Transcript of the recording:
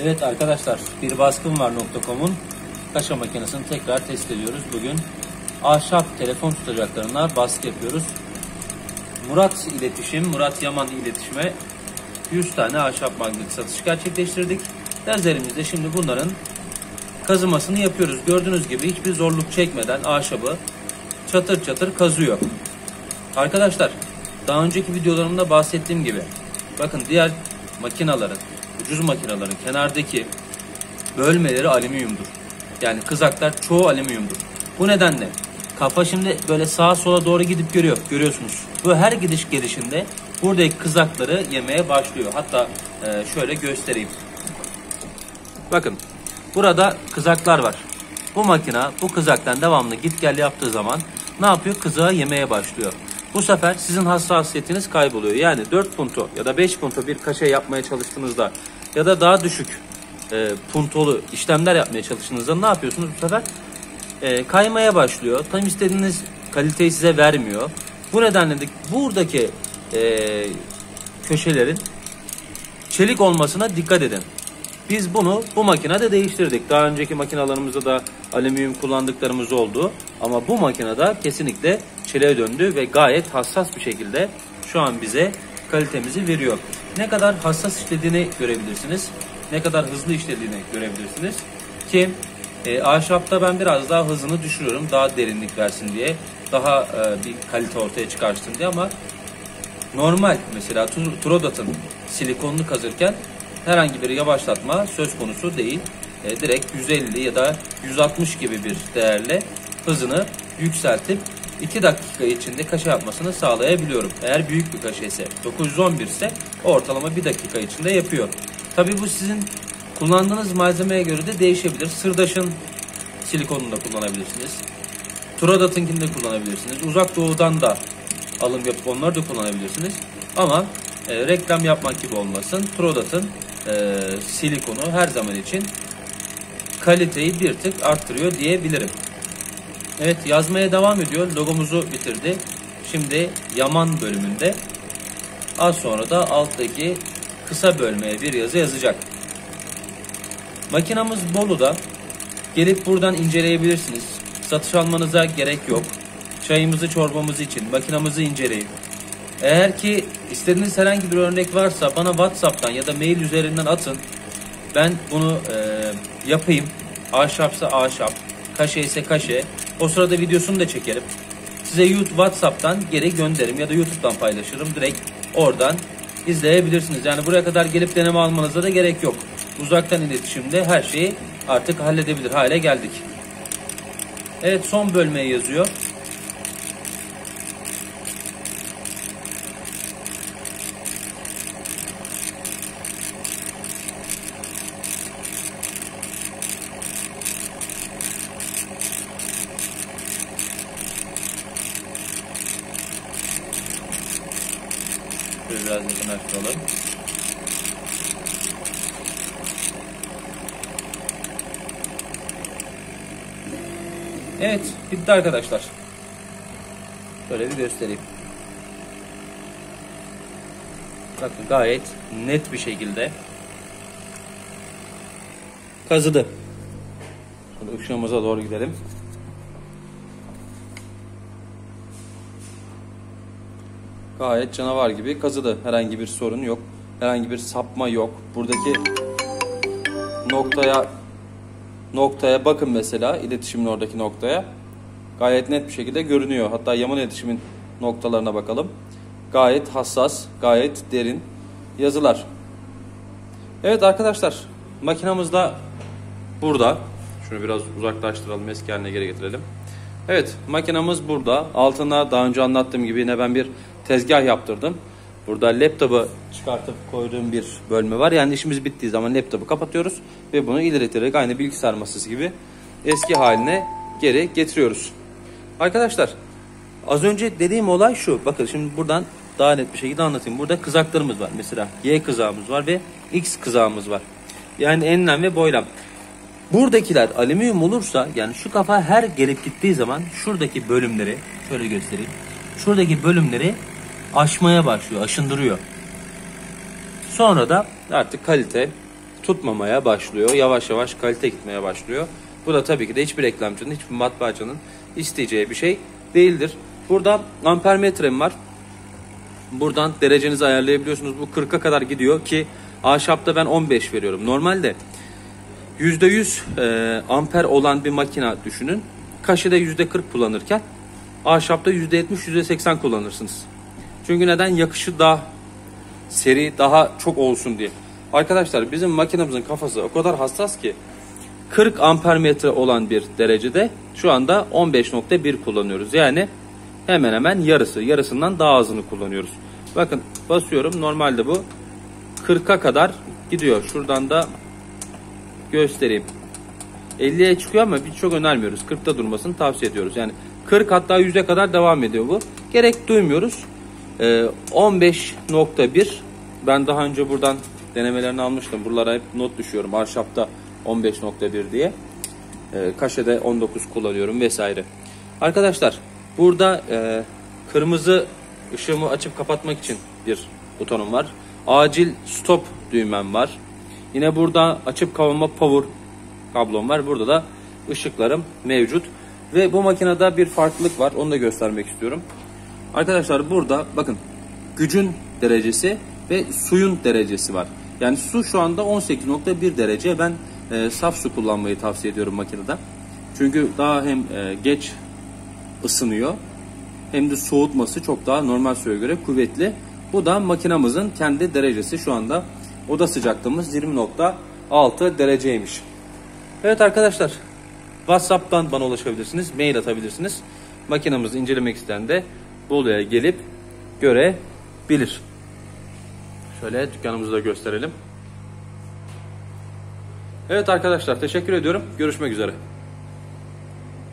Evet arkadaşlar bir baskın var nokta.com'un kaşa makinesini tekrar test ediyoruz. Bugün ahşap telefon tutacaklarına baskı yapıyoruz. Murat iletişim, Murat Yaman iletişime 100 tane ahşap magnet satış gerçekleştirdik. Lazerimizde şimdi bunların kazımasını yapıyoruz. Gördüğünüz gibi hiçbir zorluk çekmeden ahşabı çatır çatır kazıyor. Arkadaşlar daha önceki videolarımda bahsettiğim gibi bakın diğer makinaların ucuz makinaların kenardaki bölmeleri alüminyumdur. Yani kızaklar çoğu alüminyumdur. Bu nedenle kafa şimdi böyle sağa sola doğru gidip görüyor. Görüyorsunuz. Bu her gidiş gelişinde buradaki kızakları yemeye başlıyor. Hatta e, şöyle göstereyim. Bakın burada kızaklar var. Bu makina bu kızaktan devamlı git gel yaptığı zaman ne yapıyor? Kızağı yemeye başlıyor. Bu sefer sizin hassasiyetiniz kayboluyor. Yani 4 punto ya da 5 punto bir kaşe yapmaya çalıştığınızda ya da daha düşük e, puntolu işlemler yapmaya çalıştığınızda ne yapıyorsunuz bu sefer? E, kaymaya başlıyor. Tam istediğiniz kaliteyi size vermiyor. Bu nedenle de buradaki e, köşelerin çelik olmasına dikkat edin. Biz bunu bu makinede değiştirdik. Daha önceki makinalarımızda da alüminyum kullandıklarımız oldu. Ama bu makinede kesinlikle çeliğe döndü ve gayet hassas bir şekilde şu an bize kalitemizi veriyor. Ne kadar hassas işlediğini görebilirsiniz. Ne kadar hızlı işlediğini görebilirsiniz. Ki e, ahşapta ben biraz daha hızını düşürüyorum. Daha derinlik versin diye. Daha e, bir kalite ortaya çıkarsın diye ama normal mesela Trodat'ın silikonunu kazırken herhangi bir yavaşlatma söz konusu değil. E, direkt 150 ya da 160 gibi bir değerle hızını yükseltip 2 dakika içinde kaşe yapmasını sağlayabiliyorum. Eğer büyük bir kaşe ise 911 ise ortalama 1 dakika içinde yapıyor. Tabi bu sizin kullandığınız malzemeye göre de değişebilir. Sırdaşın silikonunu da kullanabilirsiniz. Turadat'ınkini de kullanabilirsiniz. Uzak doğudan da alım yapıp onları da kullanabilirsiniz. Ama e, reklam yapmak gibi olmasın. Trodat'ın e, silikonu her zaman için kaliteyi bir tık arttırıyor diyebilirim. Evet yazmaya devam ediyor. Logomuzu bitirdi. Şimdi Yaman bölümünde az sonra da alttaki kısa bölmeye bir yazı yazacak. Makinamız Bolu'da. Gelip buradan inceleyebilirsiniz. Satış almanıza gerek yok. Çayımızı çorbamızı için makinamızı inceleyin. Eğer ki istediğiniz herhangi bir örnek varsa bana WhatsApp'tan ya da mail üzerinden atın. Ben bunu e, yapayım. Ahşapsa ahşap, kaşe ise kaşe. O sırada videosunu da çekerim. Size YouTube WhatsApp'tan geri gönderirim ya da YouTube'dan paylaşırım. Direkt oradan izleyebilirsiniz. Yani buraya kadar gelip deneme almanıza da gerek yok. Uzaktan iletişimde her şeyi artık halledebilir hale geldik. Evet son bölmeye yazıyor. Biraz yakınlaştıralım. Evet, bitti arkadaşlar. Şöyle bir göstereyim. Bakın gayet net bir şekilde kazıdı. Şöyle ışığımıza doğru gidelim. Gayet canavar gibi kazıdı. Herhangi bir sorun yok. Herhangi bir sapma yok. Buradaki noktaya noktaya bakın mesela iletişimin oradaki noktaya. Gayet net bir şekilde görünüyor. Hatta yaman iletişimin noktalarına bakalım. Gayet hassas, gayet derin yazılar. Evet arkadaşlar makinamız da burada. Şunu biraz uzaklaştıralım eski haline geri getirelim. Evet makinamız burada. Altına daha önce anlattığım gibi yine ben bir tezgah yaptırdım. Burada laptopu çıkartıp koyduğum bir bölme var. Yani işimiz bittiği zaman laptopu kapatıyoruz ve bunu ilerleterek aynı bilgisayar masası gibi eski haline geri getiriyoruz. Arkadaşlar az önce dediğim olay şu. Bakın şimdi buradan daha net bir şekilde anlatayım. Burada kızaklarımız var. Mesela Y kızağımız var ve X kızağımız var. Yani enlem ve boylam. Buradakiler alüminyum olursa yani şu kafa her gelip gittiği zaman şuradaki bölümleri şöyle göstereyim. Şuradaki bölümleri aşmaya başlıyor, aşındırıyor. Sonra da artık kalite tutmamaya başlıyor. Yavaş yavaş kalite gitmeye başlıyor. Bu da tabii ki de hiçbir reklamcının, hiçbir matbaacının isteyeceği bir şey değildir. Burada ampermetrem var. Buradan derecenizi ayarlayabiliyorsunuz. Bu 40'a kadar gidiyor ki ahşapta ben 15 veriyorum. Normalde %100 e, amper olan bir makina düşünün. Kaşıda %40 kullanırken ahşapta %70 %80 kullanırsınız. Çünkü neden? Yakışı daha seri daha çok olsun diye. Arkadaşlar bizim makinamızın kafası o kadar hassas ki 40 amper metre olan bir derecede şu anda 15.1 kullanıyoruz. Yani hemen hemen yarısı, yarısından daha azını kullanıyoruz. Bakın basıyorum normalde bu 40'a kadar gidiyor. Şuradan da göstereyim. 50'ye çıkıyor ama biz çok önermiyoruz. 40'ta durmasını tavsiye ediyoruz. Yani 40 hatta 100'e kadar devam ediyor bu. Gerek duymuyoruz. Ee, 15.1 ben daha önce buradan denemelerini almıştım. Buralara hep not düşüyorum. Ahşapta 15.1 diye. Ee, kaşede 19 kullanıyorum vesaire. Arkadaşlar burada e, kırmızı ışığımı açıp kapatmak için bir butonum var. Acil stop düğmem var. Yine burada açıp kavurma power kablom var. Burada da ışıklarım mevcut. Ve bu makinede bir farklılık var. Onu da göstermek istiyorum. Arkadaşlar burada bakın gücün derecesi ve suyun derecesi var. Yani su şu anda 18.1 derece. Ben e, saf su kullanmayı tavsiye ediyorum makinede. Çünkü daha hem e, geç ısınıyor hem de soğutması çok daha normal suya göre kuvvetli. Bu da makinamızın kendi derecesi şu anda oda sıcaklığımız 20.6 dereceymiş. Evet arkadaşlar WhatsApp'tan bana ulaşabilirsiniz, mail atabilirsiniz. Makinamızı incelemek isteyen de Bolu'ya gelip görebilir. Şöyle dükkanımızı da gösterelim. Evet arkadaşlar teşekkür ediyorum. Görüşmek üzere.